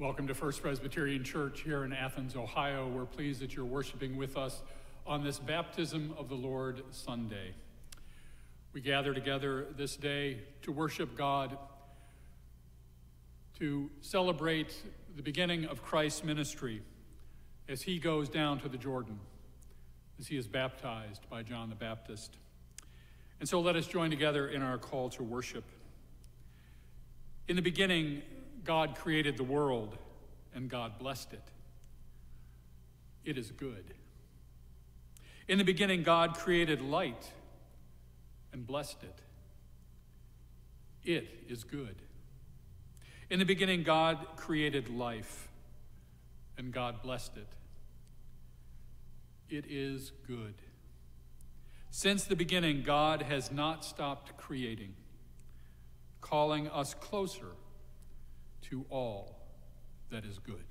Welcome to First Presbyterian Church here in Athens, Ohio. We're pleased that you're worshiping with us on this Baptism of the Lord Sunday. We gather together this day to worship God, to celebrate the beginning of Christ's ministry as he goes down to the Jordan, as he is baptized by John the Baptist. And so let us join together in our call to worship. In the beginning, God created the world and God blessed it. It is good. In the beginning, God created light and blessed it. It is good. In the beginning, God created life and God blessed it. It is good. Since the beginning, God has not stopped creating, calling us closer to all that is good.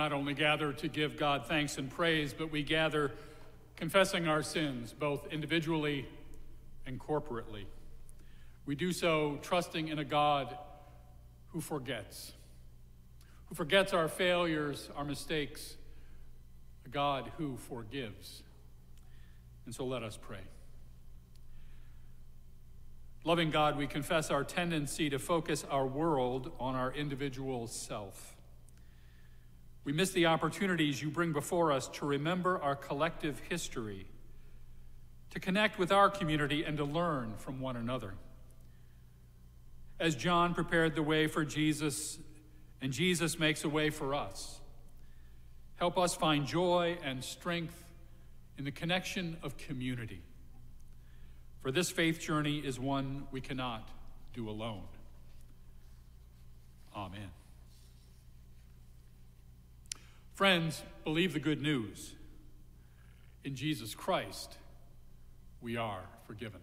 Not only gather to give God thanks and praise, but we gather confessing our sins, both individually and corporately. We do so trusting in a God who forgets, who forgets our failures, our mistakes, a God who forgives. And so let us pray. Loving God, we confess our tendency to focus our world on our individual self. We miss the opportunities you bring before us to remember our collective history, to connect with our community, and to learn from one another. As John prepared the way for Jesus, and Jesus makes a way for us, help us find joy and strength in the connection of community. For this faith journey is one we cannot do alone. Amen. Friends, believe the good news. In Jesus Christ, we are forgiven.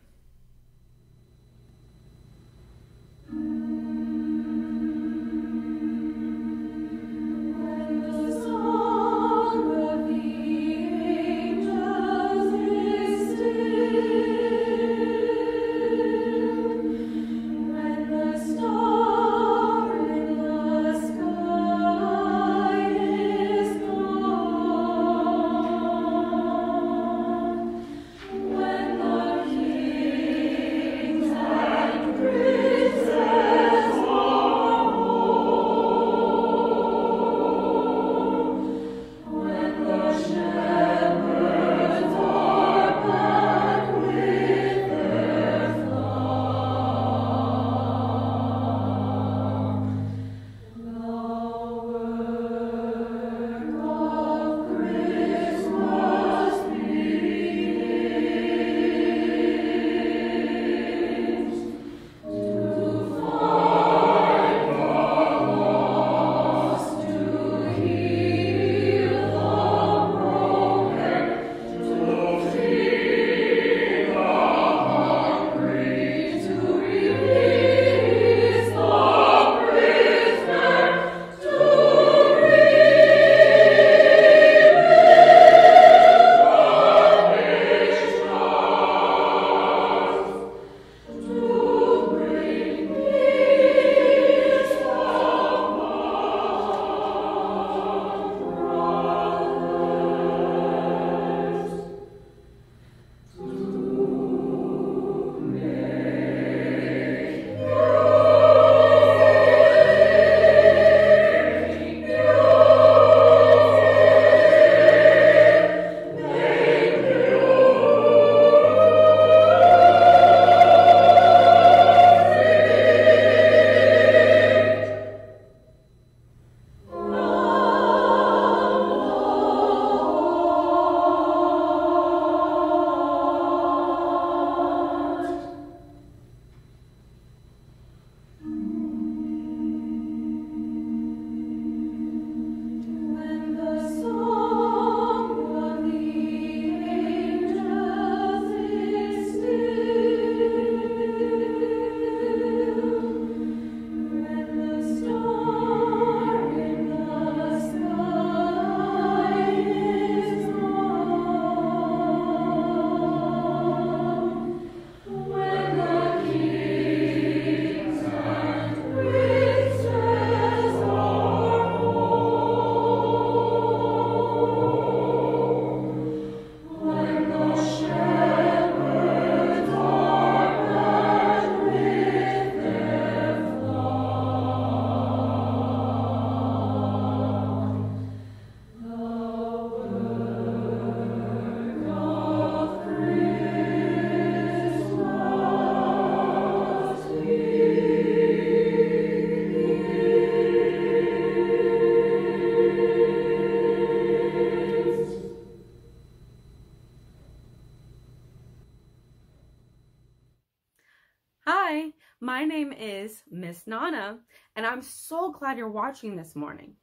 Glad you're watching this morning.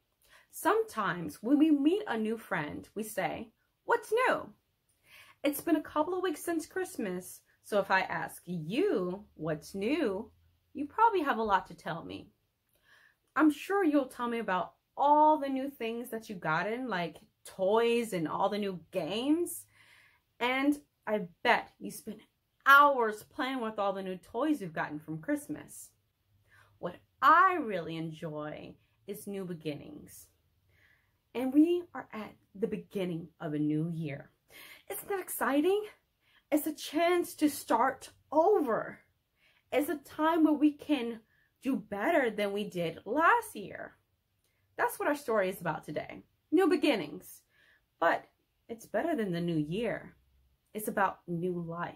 Sometimes when we meet a new friend, we say, What's new? It's been a couple of weeks since Christmas, so if I ask you what's new, you probably have a lot to tell me. I'm sure you'll tell me about all the new things that you got in, like toys and all the new games. And I bet you spent hours playing with all the new toys you've gotten from Christmas. I really enjoy is new beginnings. And we are at the beginning of a new year. Isn't that exciting? It's a chance to start over. It's a time where we can do better than we did last year. That's what our story is about today. New beginnings. But it's better than the new year. It's about new life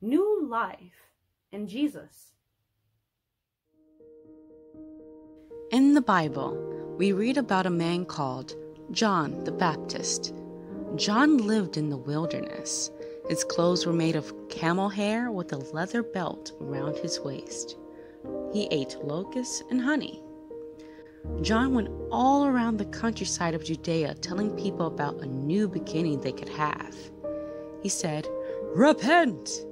new life in Jesus. In the Bible, we read about a man called John the Baptist. John lived in the wilderness. His clothes were made of camel hair with a leather belt around his waist. He ate locusts and honey. John went all around the countryside of Judea telling people about a new beginning they could have. He said, Repent!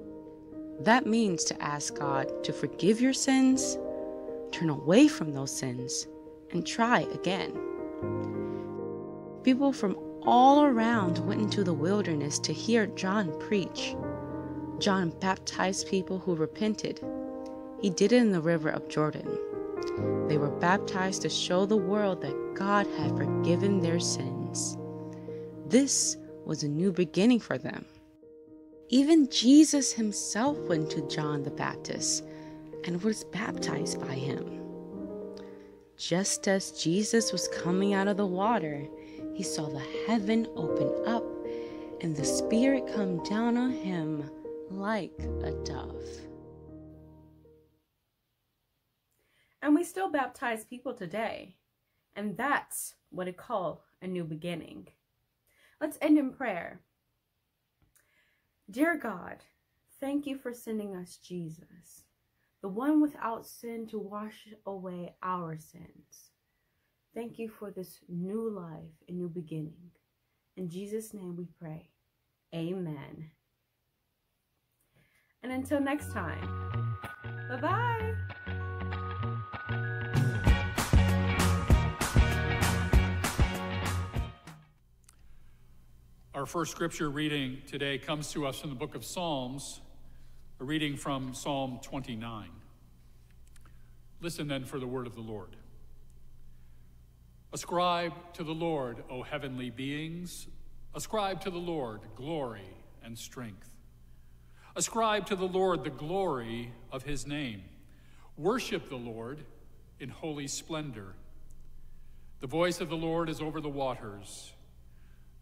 That means to ask God to forgive your sins, turn away from those sins, and try again. People from all around went into the wilderness to hear John preach. John baptized people who repented. He did it in the river of Jordan. They were baptized to show the world that God had forgiven their sins. This was a new beginning for them. Even Jesus himself went to John the Baptist and was baptized by him. Just as Jesus was coming out of the water, he saw the heaven open up and the Spirit come down on him like a dove. And we still baptize people today. And that's what I call a new beginning. Let's end in prayer. Dear God, thank you for sending us Jesus, the one without sin to wash away our sins. Thank you for this new life and new beginning. In Jesus' name we pray. Amen. And until next time, bye-bye. Our first scripture reading today comes to us from the book of Psalms, a reading from Psalm 29. Listen then for the word of the Lord. Ascribe to the Lord, O heavenly beings. Ascribe to the Lord glory and strength. Ascribe to the Lord the glory of his name. Worship the Lord in holy splendor. The voice of the Lord is over the waters.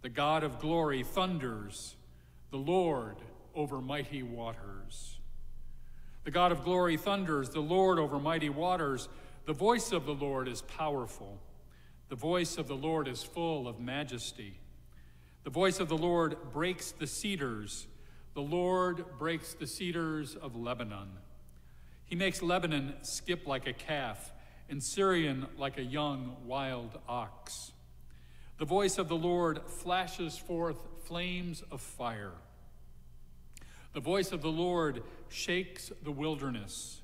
The God of glory thunders, the Lord over mighty waters. The God of glory thunders, the Lord over mighty waters. The voice of the Lord is powerful. The voice of the Lord is full of majesty. The voice of the Lord breaks the cedars. The Lord breaks the cedars of Lebanon. He makes Lebanon skip like a calf, and Sirion like a young wild ox. The voice of the Lord flashes forth flames of fire. The voice of the Lord shakes the wilderness.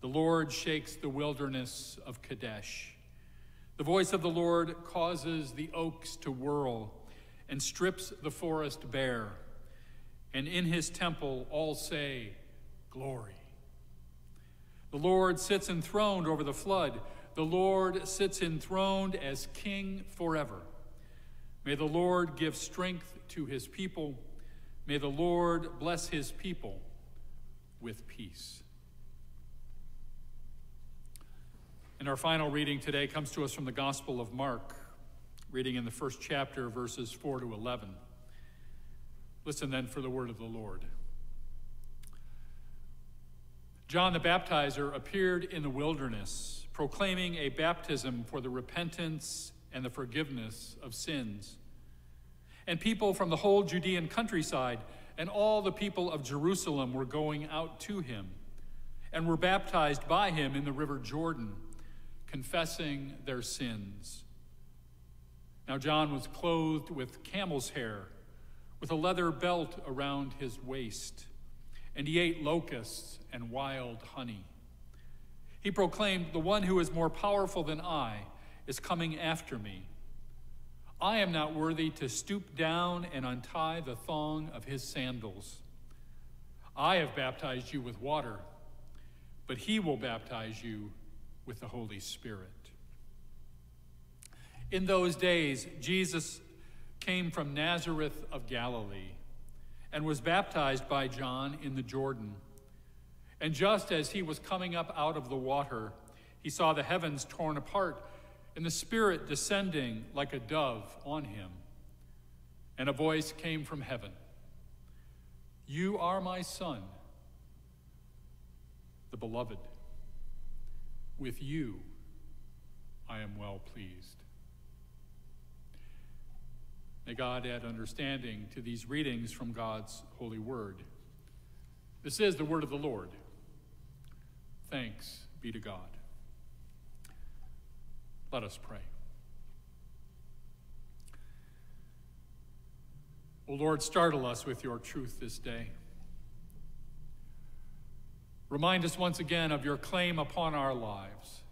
The Lord shakes the wilderness of Kadesh. The voice of the Lord causes the oaks to whirl and strips the forest bare. And in his temple all say, Glory. The Lord sits enthroned over the flood. The Lord sits enthroned as king forever. May the Lord give strength to his people. May the Lord bless his people with peace. And our final reading today comes to us from the Gospel of Mark, reading in the first chapter, verses 4 to 11. Listen then for the word of the Lord. John the Baptizer appeared in the wilderness, proclaiming a baptism for the repentance and the forgiveness of sins. And people from the whole Judean countryside and all the people of Jerusalem were going out to him. and were baptized by him in the river Jordan, confessing their sins. Now, John was clothed with camel's hair, with a leather belt around his waist, and he ate locusts and wild honey. He proclaimed, The one who is more powerful than I is coming after me. I am not worthy to stoop down and untie the thong of his sandals. I have baptized you with water, but he will baptize you with the Holy Spirit. In those days, Jesus came from Nazareth of Galilee and was baptized by John in the Jordan. And just as he was coming up out of the water, he saw the heavens torn apart and the Spirit descending like a dove on him. And a voice came from heaven You are my Son, the beloved. With you I am well pleased. May God add understanding to these readings from God's holy word. This is the word of the Lord. Thanks be to God. Let us pray. O Lord, startle us with your truth this day. Remind us once again of your claim upon our lives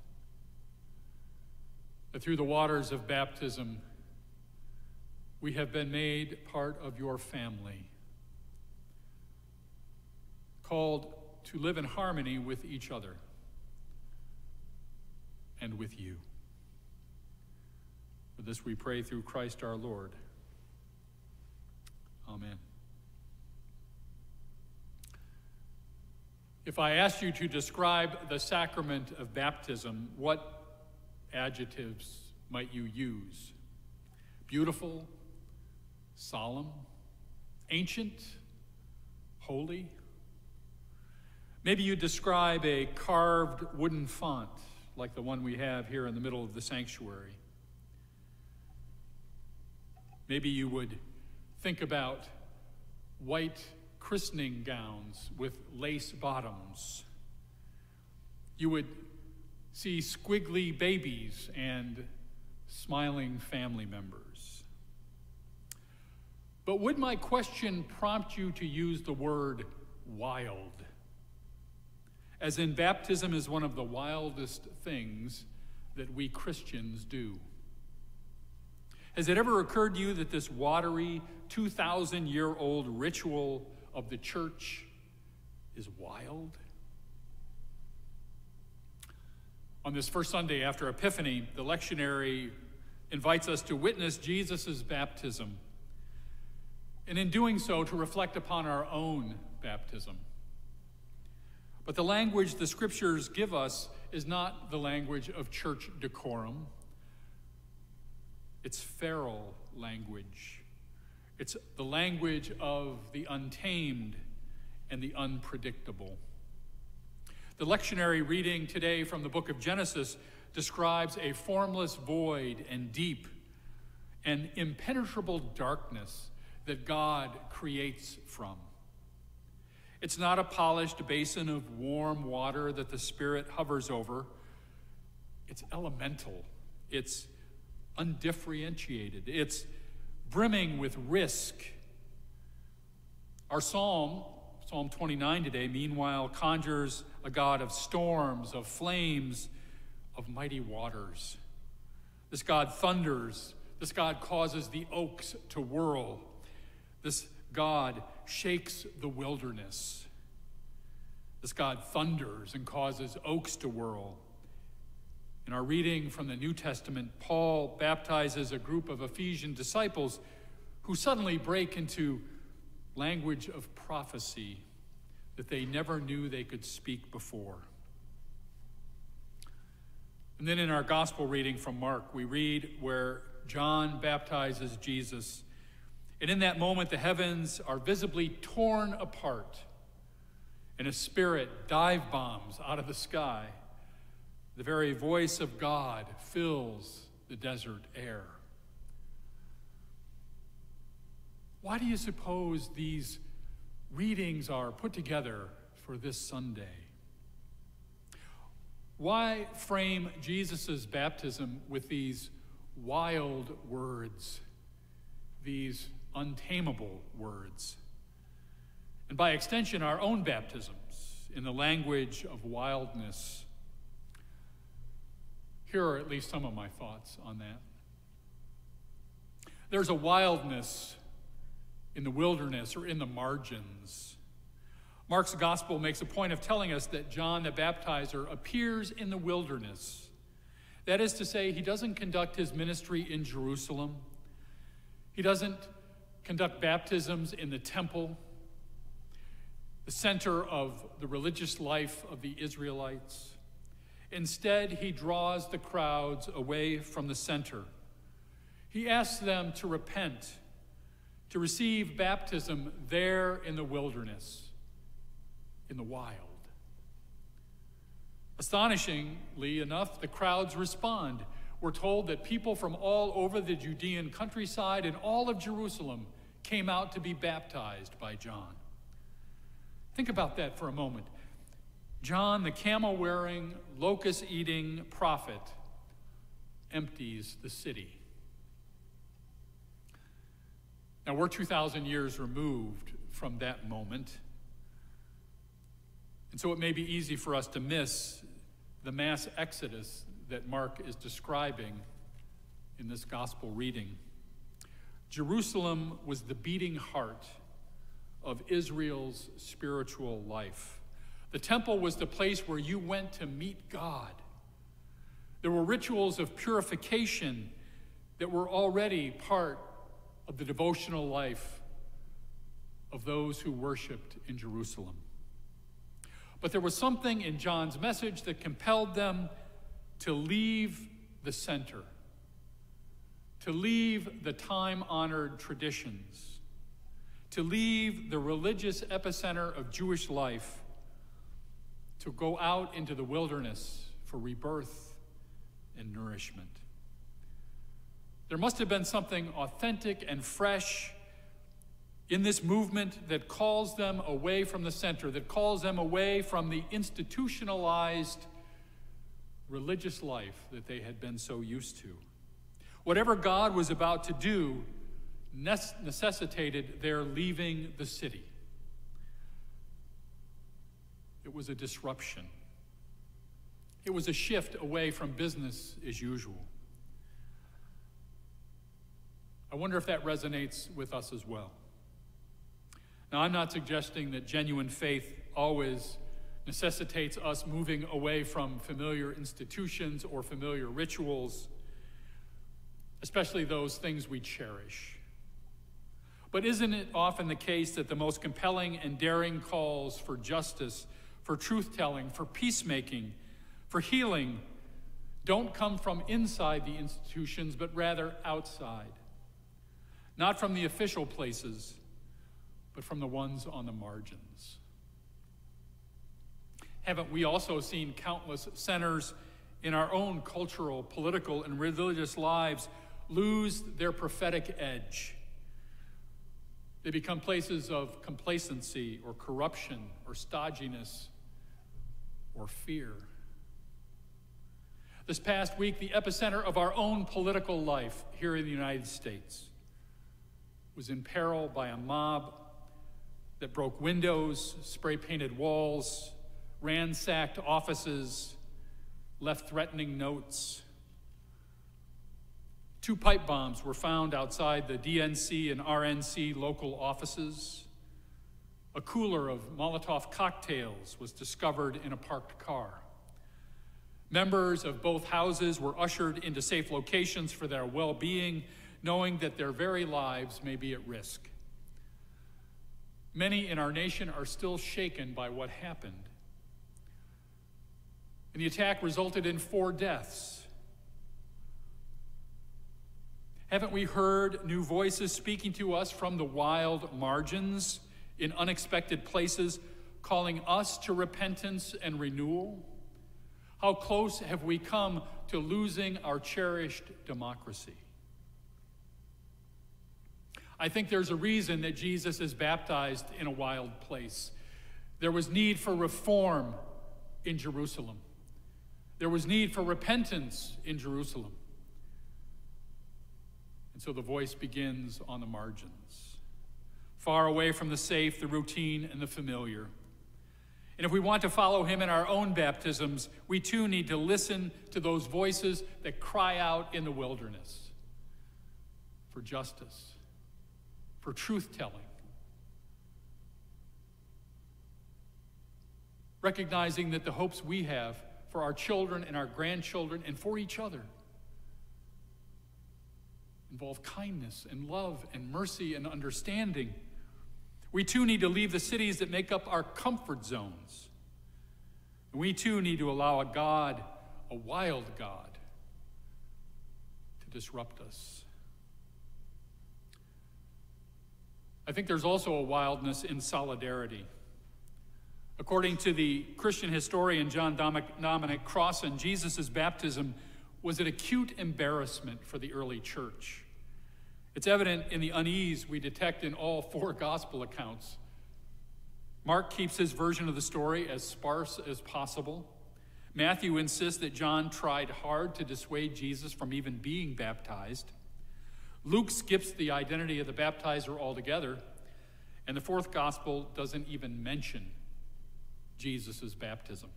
that through the waters of baptism, we have been made part of your family, called to live in harmony with each other and with you. For this we pray through Christ our Lord. Amen. If I asked you to describe the sacrament of baptism, what adjectives might you use? Beautiful, solemn, ancient, holy? Maybe you describe a carved wooden font like the one we have here in the middle of the sanctuary. Maybe you would think about white christening gowns with lace bottoms. You would see squiggly babies and smiling family members. But would my question prompt you to use the word wild? As in, baptism is one of the wildest things that we Christians do. Has it ever occurred to you that this watery, 2,000 year old ritual of the church is wild? On this first Sunday after Epiphany, the lectionary invites us to witness Jesus' baptism, and in doing so, to reflect upon our own baptism. But the language the scriptures give us is not the language of church decorum it's feral language. It's the language of the untamed and the unpredictable. The lectionary reading today from the book of Genesis describes a formless void and deep and impenetrable darkness that God creates from. It's not a polished basin of warm water that the Spirit hovers over. It's elemental. It's undifferentiated, it's brimming with risk. Our psalm, Psalm 29 today, meanwhile, conjures a God of storms, of flames, of mighty waters. This God thunders. This God causes the oaks to whirl. This God shakes the wilderness. This God thunders and causes oaks to whirl. In our reading from the New Testament, Paul baptizes a group of Ephesian disciples who suddenly break into language of prophecy that they never knew they could speak before. And then in our gospel reading from Mark, we read where John baptizes Jesus. And in that moment, the heavens are visibly torn apart, and a spirit dive bombs out of the sky the very voice of God fills the desert air. Why do you suppose these readings are put together for this Sunday? Why frame Jesus' baptism with these wild words, these untamable words? And by extension, our own baptisms in the language of wildness. Here are at least some of my thoughts on that. There's a wildness in the wilderness or in the margins. Mark's gospel makes a point of telling us that John the Baptizer appears in the wilderness. That is to say, he doesn't conduct his ministry in Jerusalem, he doesn't conduct baptisms in the temple, the center of the religious life of the Israelites. Instead, he draws the crowds away from the center. He asks them to repent to receive baptism there in the wilderness, in the wild. Astonishingly enough, the crowds respond. We're told that people from all over the Judean countryside and all of Jerusalem came out to be baptized by John. Think about that for a moment. John, the camel wearing, locust eating prophet, empties the city. Now, we're 2,000 years removed from that moment. And so it may be easy for us to miss the mass exodus that Mark is describing in this gospel reading. Jerusalem was the beating heart of Israel's spiritual life. The temple was the place where you went to meet God. There were rituals of purification that were already part of the devotional life of those who worshiped in Jerusalem. But there was something in John's message that compelled them to leave the center, to leave the time honored traditions, to leave the religious epicenter of Jewish life, to go out into the wilderness for rebirth and nourishment. There must have been something authentic and fresh in this movement that calls them away from the center, that calls them away from the institutionalized religious life that they had been so used to. Whatever God was about to do necessitated their leaving the city. It was a disruption. It was a shift away from business as usual. I wonder if that resonates with us as well. Now, I'm not suggesting that genuine faith always necessitates us moving away from familiar institutions or familiar rituals, especially those things we cherish. But isn't it often the case that the most compelling and daring calls for justice, for truth telling, for peacemaking, for healing don't come from inside the institutions, but rather outside? not from the official places, but from the ones on the margins. Haven't we also seen countless centers in our own cultural, political, and religious lives lose their prophetic edge? They become places of complacency or corruption or stodginess or fear. This past week, the epicenter of our own political life here in the United States was in peril by a mob that broke windows, spray painted walls, ransacked offices, left threatening notes. Two pipe bombs were found outside the DNC and RNC local offices. A cooler of Molotov cocktails was discovered in a parked car. Members of both houses were ushered into safe locations for their well being knowing that their very lives may be at risk. Many in our nation are still shaken by what happened. And the attack resulted in four deaths. Haven't we heard new voices speaking to us from the wild margins in unexpected places, calling us to repentance and renewal? How close have we come to losing our cherished democracy? I think there's a reason that Jesus is baptized in a wild place. There was need for reform in Jerusalem. There was need for repentance in Jerusalem. And so the voice begins on the margins, far away from the safe, the routine, and the familiar. And if we want to follow him in our own baptisms, we too need to listen to those voices that cry out in the wilderness for justice, for truth telling. Recognizing that the hopes we have for our children and our grandchildren and for each other involve kindness and love and mercy and understanding. We too need to leave the cities that make up our comfort zones. We too need to allow a God, a wild God, to disrupt us. I think there's also a wildness in solidarity. According to the Christian historian John Dominic Crossan, Jesus' baptism was an acute embarrassment for the early church. It's evident in the unease we detect in all four gospel accounts. Mark keeps his version of the story as sparse as possible. Matthew insists that John tried hard to dissuade Jesus from even being baptized. Luke skips the identity of the baptizer altogether, and the fourth gospel doesn't even mention Jesus' baptism.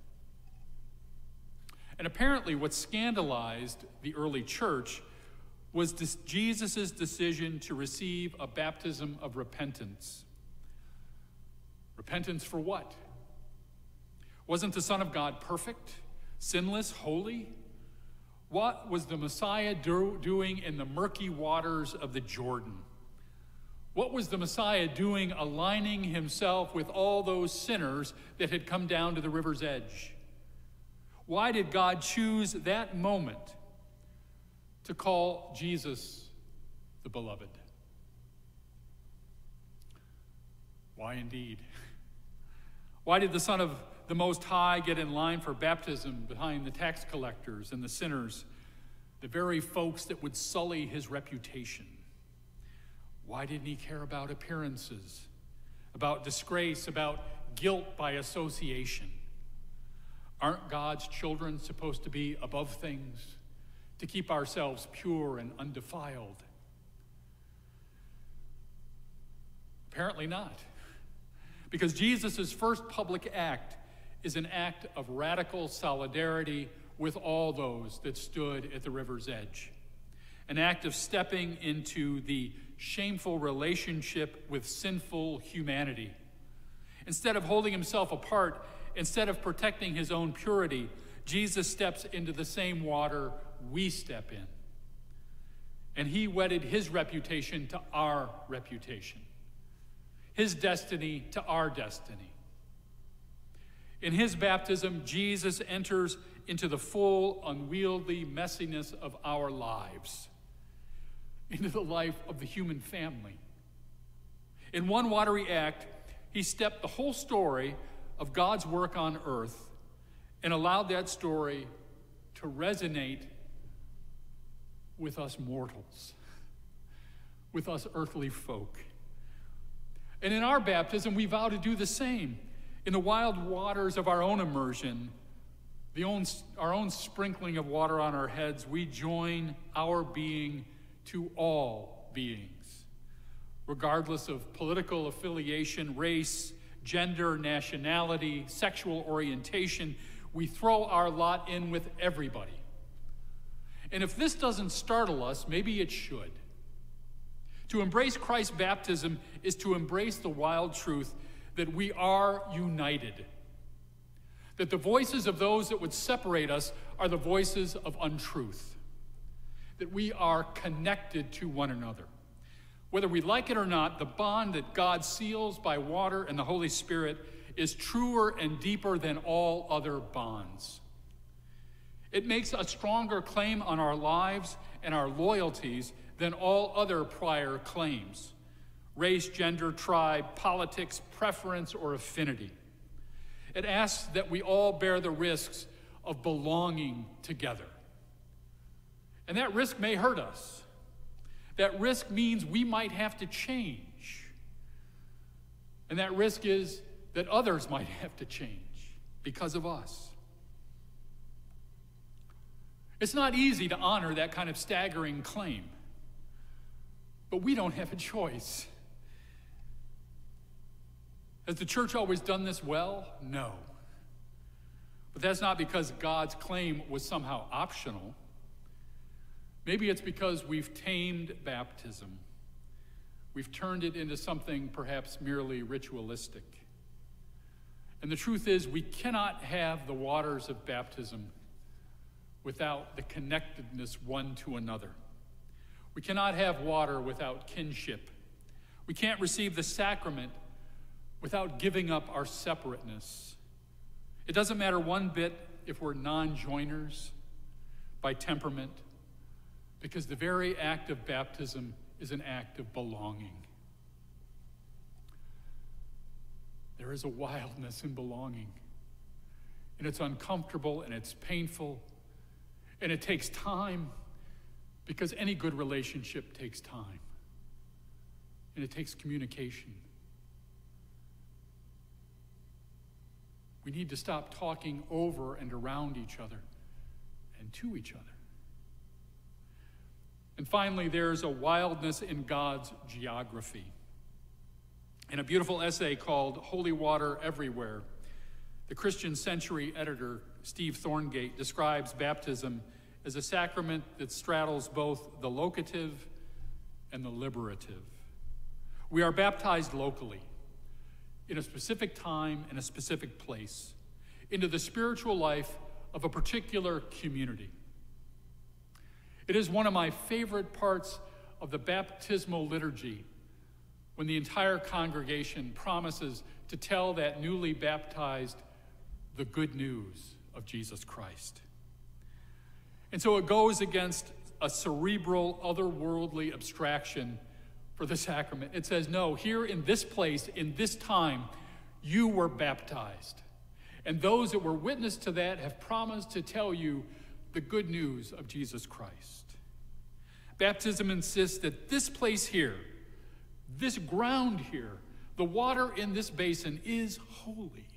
And apparently, what scandalized the early church was Jesus' decision to receive a baptism of repentance. Repentance for what? Wasn't the Son of God perfect, sinless, holy? What was the Messiah do- doing in the murky waters of the Jordan? What was the Messiah doing aligning himself with all those sinners that had come down to the river's edge? Why did God choose that moment to call Jesus the beloved? Why indeed? Why did the Son of the Most High get in line for baptism behind the tax collectors and the sinners, the very folks that would sully his reputation? Why didn't he care about appearances, about disgrace, about guilt by association? Aren't God's children supposed to be above things, to keep ourselves pure and undefiled? Apparently not. Because Jesus' first public act is an act of radical solidarity with all those that stood at the river's edge, an act of stepping into the shameful relationship with sinful humanity. Instead of holding himself apart, instead of protecting his own purity, Jesus steps into the same water we step in. And he wedded his reputation to our reputation, his destiny to our destiny. In his baptism, Jesus enters into the full, unwieldy messiness of our lives into the life of the human family. In one watery act, he stepped the whole story of God's work on earth and allowed that story to resonate with us mortals, with us earthly folk. And in our baptism, we vow to do the same. In the wild waters of our own immersion, the own, our own sprinkling of water on our heads, we join our being to all beings, regardless of political affiliation, race, gender, nationality, sexual orientation. We throw our lot in with everybody. And if this doesn't startle us, maybe it should. To embrace Christ's baptism is to embrace the wild truth that we are united. That the voices of those that would separate us are the voices of untruth that we are connected to one another. Whether we like it or not, the bond that God seals by water and the Holy Spirit is truer and deeper than all other bonds. It makes a stronger claim on our lives and our loyalties than all other prior claims race, gender, tribe, politics, preference, or affinity. It asks that we all bear the risks of belonging together. And that risk may hurt us. That risk means we might have to change. And that risk is that others might have to change because of us. It's not easy to honor that kind of staggering claim, but we don't have a choice. Has the church always done this well? No. But that's not because God's claim was somehow optional. Maybe it's because we've tamed baptism. We've turned it into something perhaps merely ritualistic. And the truth is, we cannot have the waters of baptism without the connectedness one to another. We cannot have water without kinship. We can't receive the sacrament without giving up our separateness. It doesn't matter one bit if we're non joiners by temperament, because the very act of baptism is an act of belonging. There is a wildness in belonging, and it's uncomfortable and it's painful, and it takes time because any good relationship takes time, and it takes communication. We need to stop talking over and around each other and to each other. And finally, there's a wildness in God's geography. In a beautiful essay called Holy Water Everywhere, the Christian Century editor Steve Thorngate describes baptism as a sacrament that straddles both the locative and the liberative. We are baptized locally in a specific time and a specific place into the spiritual life of a particular community. It is one of my favorite parts of the baptismal liturgy when the entire congregation promises to tell that newly baptized the good news of Jesus Christ. And so it goes against a cerebral, otherworldly abstraction for the sacrament. It says, no, here in this place, in this time, you were baptized. And those that were witness to that have promised to tell you the good news of Jesus Christ. Baptism insists that this place here, this ground here, the water in this basin is holy.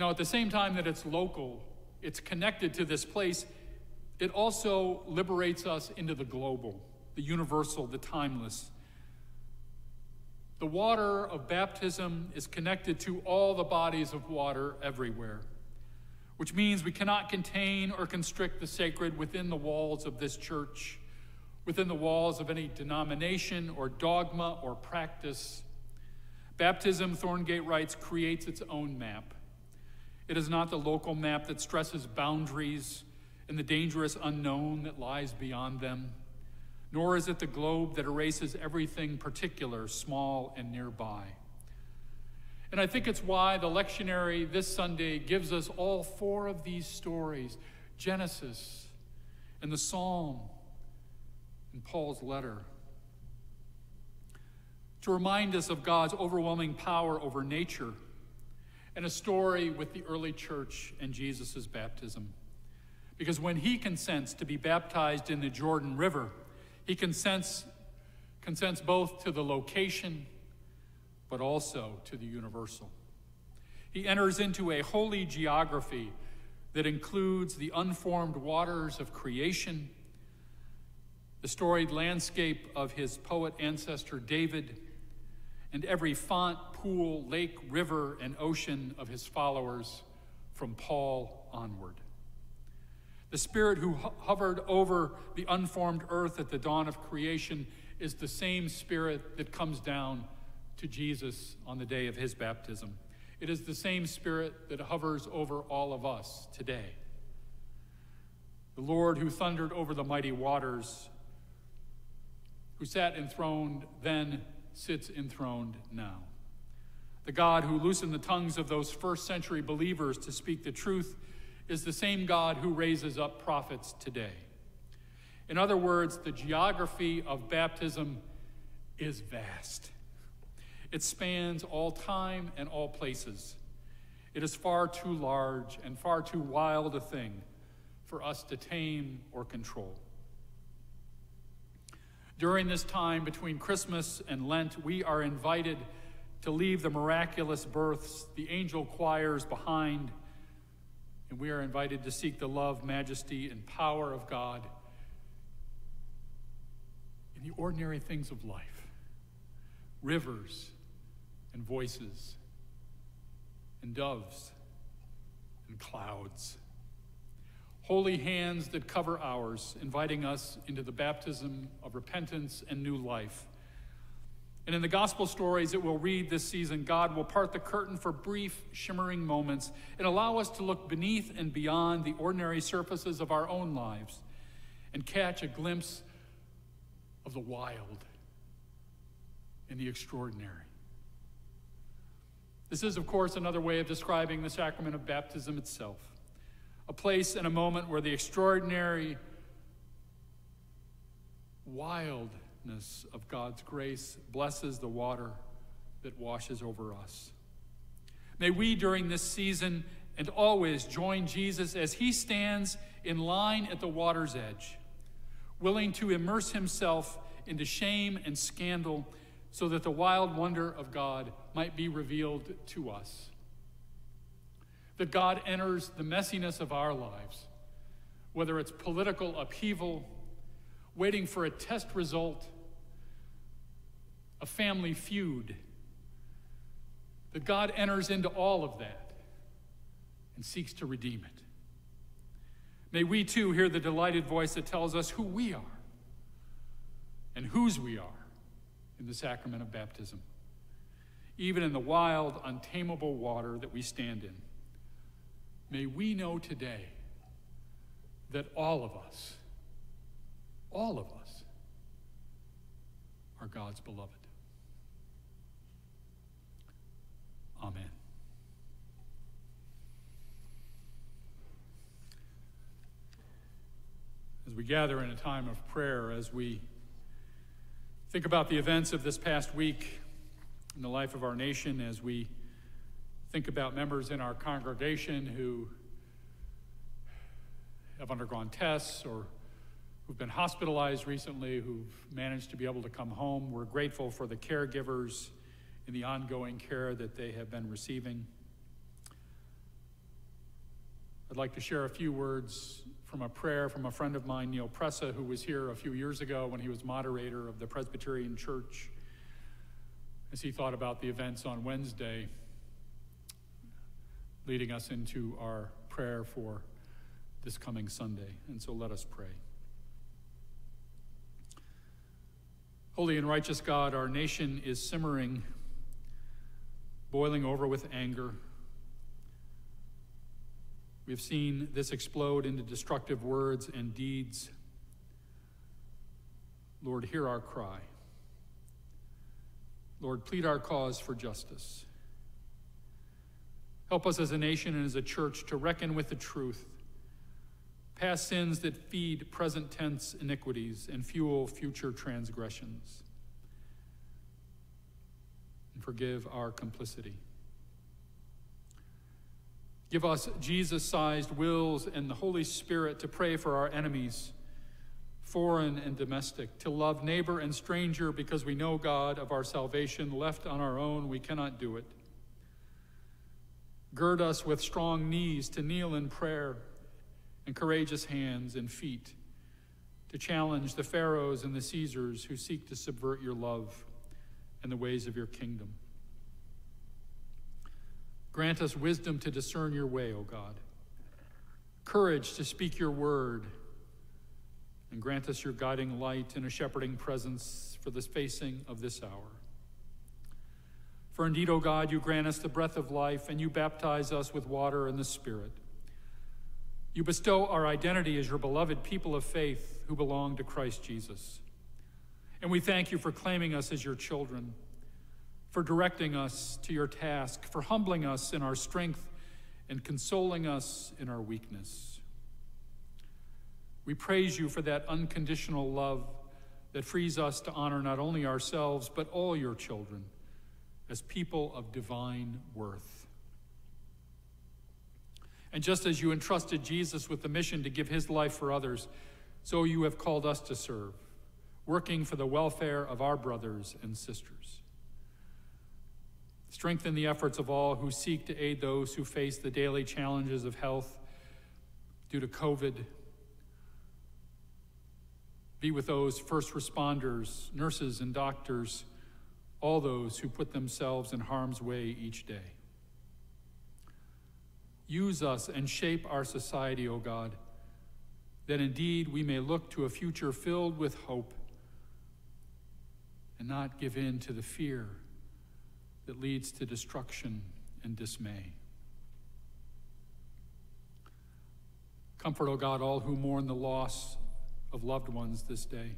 Now, at the same time that it's local, it's connected to this place, it also liberates us into the global, the universal, the timeless. The water of baptism is connected to all the bodies of water everywhere, which means we cannot contain or constrict the sacred within the walls of this church, within the walls of any denomination or dogma or practice. Baptism, Thorngate writes, creates its own map. It is not the local map that stresses boundaries and the dangerous unknown that lies beyond them, nor is it the globe that erases everything particular, small, and nearby. And I think it's why the lectionary this Sunday gives us all four of these stories Genesis and the Psalm and Paul's letter to remind us of God's overwhelming power over nature and a story with the early church and Jesus' baptism. Because when he consents to be baptized in the Jordan River, he consents, consents both to the location but also to the universal. He enters into a holy geography that includes the unformed waters of creation, the storied landscape of his poet ancestor David, and every font, pool, lake, river, and ocean of his followers from Paul onward. The Spirit who hovered over the unformed earth at the dawn of creation is the same Spirit that comes down to Jesus on the day of his baptism. It is the same Spirit that hovers over all of us today. The Lord who thundered over the mighty waters, who sat enthroned then, sits enthroned now. The God who loosened the tongues of those first century believers to speak the truth is the same God who raises up prophets today. In other words, the geography of baptism is vast. It spans all time and all places. It is far too large and far too wild a thing for us to tame or control. During this time between Christmas and Lent, we are invited to leave the miraculous births, the angel choirs behind, And we are invited to seek the love, majesty, and power of God in the ordinary things of life rivers and voices and doves and clouds. Holy hands that cover ours, inviting us into the baptism of repentance and new life. And in the gospel stories that we'll read this season, God will part the curtain for brief, shimmering moments and allow us to look beneath and beyond the ordinary surfaces of our own lives and catch a glimpse of the wild and the extraordinary. This is, of course, another way of describing the sacrament of baptism itself a place and a moment where the extraordinary wildness of God's grace blesses the water that washes over us. May we, during this season and always, join Jesus as he stands in line at the water's edge, willing to immerse himself into shame and scandal so that the wild wonder of God might be revealed to us. That God enters the messiness of our lives, whether it's political upheaval, waiting for a test result, a family feud, that God enters into all of that and seeks to redeem it. May we too hear the delighted voice that tells us who we are and whose we are in the sacrament of baptism, even in the wild, untamable water that we stand in. May we know today that all of us, all of us, are God's beloved. Amen. As we gather in a time of prayer, as we Think about the events of this past week in the life of our nation as we think about members in our congregation who have undergone tests or who've been hospitalized recently, who've managed to be able to come home. We're grateful for the caregivers and the ongoing care that they have been receiving. I'd like to share a few words from a prayer from a friend of mine, Neal Presa, who was here a few years ago when he was moderator of the Presbyterian Church, as he thought about the events on Wednesday, leading us into our prayer for this coming Sunday. And so let us pray. Holy and righteous God, our nation is simmering, boiling over with anger We've seen this explode into destructive words and deeds. Lord, hear our cry. Lord, plead our cause for justice. Help us as a nation and as a church to reckon with the truth, past sins that feed present tense iniquities and fuel future transgressions, and forgive our complicity. Give us Jesus sized wills and the Holy Spirit to pray for our enemies, foreign and domestic, to love neighbor and stranger because we know God of our salvation. Left on our own, we cannot do it. Gird us with strong knees to kneel in prayer and courageous hands and feet to challenge the Pharaohs and the Caesars who seek to subvert your love and the ways of your kingdom. Grant us wisdom to discern your way, O God, courage to speak your word, and grant us your guiding light and a shepherding presence for the facing of this hour. For indeed, O God, you grant us the breath of life, and you baptize us with water and the Spirit. You bestow our identity as your beloved people of faith who belong to Christ Jesus. And we thank you for claiming us as your children for directing us to your task, for humbling us in our strength and consoling us in our weakness. We praise you for that unconditional love that frees us to honor not only ourselves, but all your children as people of divine worth. And just as you entrusted Jesus with the mission to give his life for others, so you have called us to serve, working for the welfare of our brothers and sisters. Strengthen the efforts of all who seek to aid those who face the daily challenges of health, due to COVID. Be with those first responders, nurses, and doctors, all those who put themselves in harm's way each day. Use us and shape our society, O God, that indeed we may look to a future filled with hope and not give in to the fear that leads to destruction and dismay. Comfort, O God, all who mourn the loss of loved ones this day.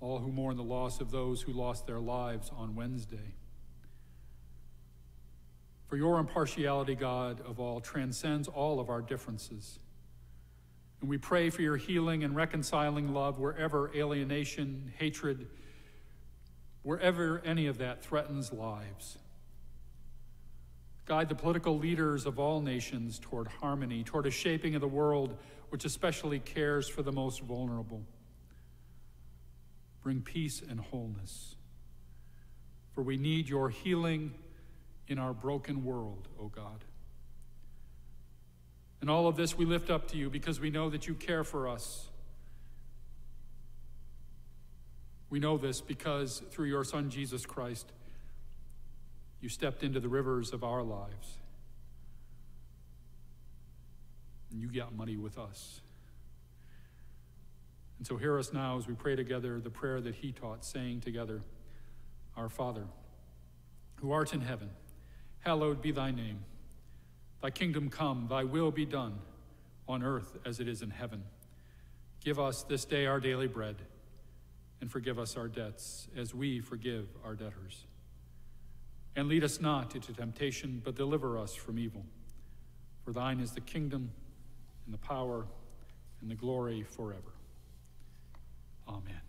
All who mourn the loss of those who lost their lives on Wednesday. For your impartiality, God of all, transcends all of our differences. And we pray for your healing and reconciling love wherever alienation, hatred, wherever any of that threatens lives. Guide the political leaders of all nations toward harmony, toward a shaping of the world which especially cares for the most vulnerable. Bring peace and wholeness. For we need your healing in our broken world, O God. And all of this we lift up to you because we know that you care for us. We know this because through your Son, Jesus Christ, you stepped into the rivers of our lives. And you got money with us. And so hear us now as we pray together the prayer that he taught, saying together, Our Father, who art in heaven, hallowed be thy name. Thy kingdom come, thy will be done, on earth as it is in heaven. Give us this day our daily bread, and forgive us our debts as we forgive our debtors and lead us not into temptation, but deliver us from evil. For thine is the kingdom, and the power, and the glory forever. Amen.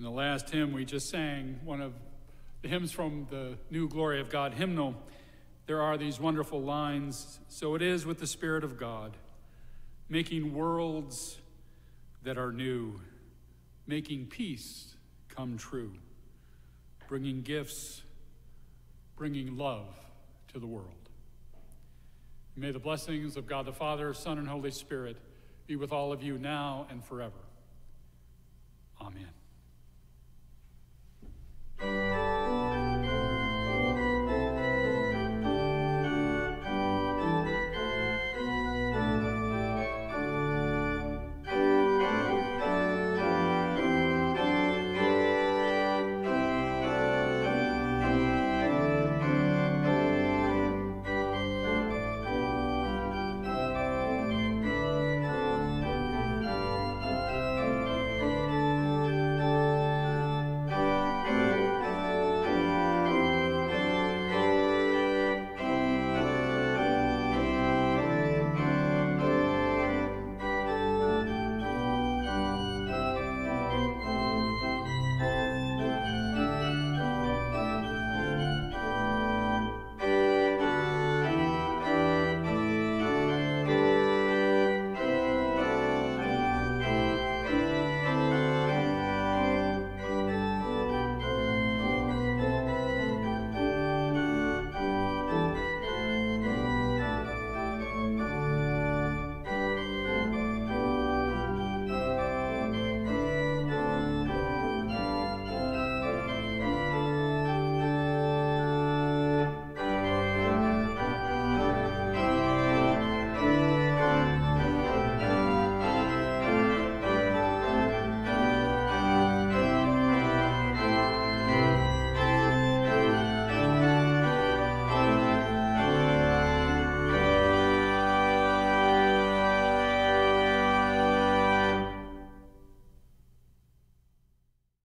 In the last hymn we just sang, one of the hymns from the New Glory of God hymnal, there are these wonderful lines So it is with the Spirit of God, making worlds that are new, making peace come true, bringing gifts, bringing love to the world. May the blessings of God the Father, Son, and Holy Spirit be with all of you now and forever. Amen.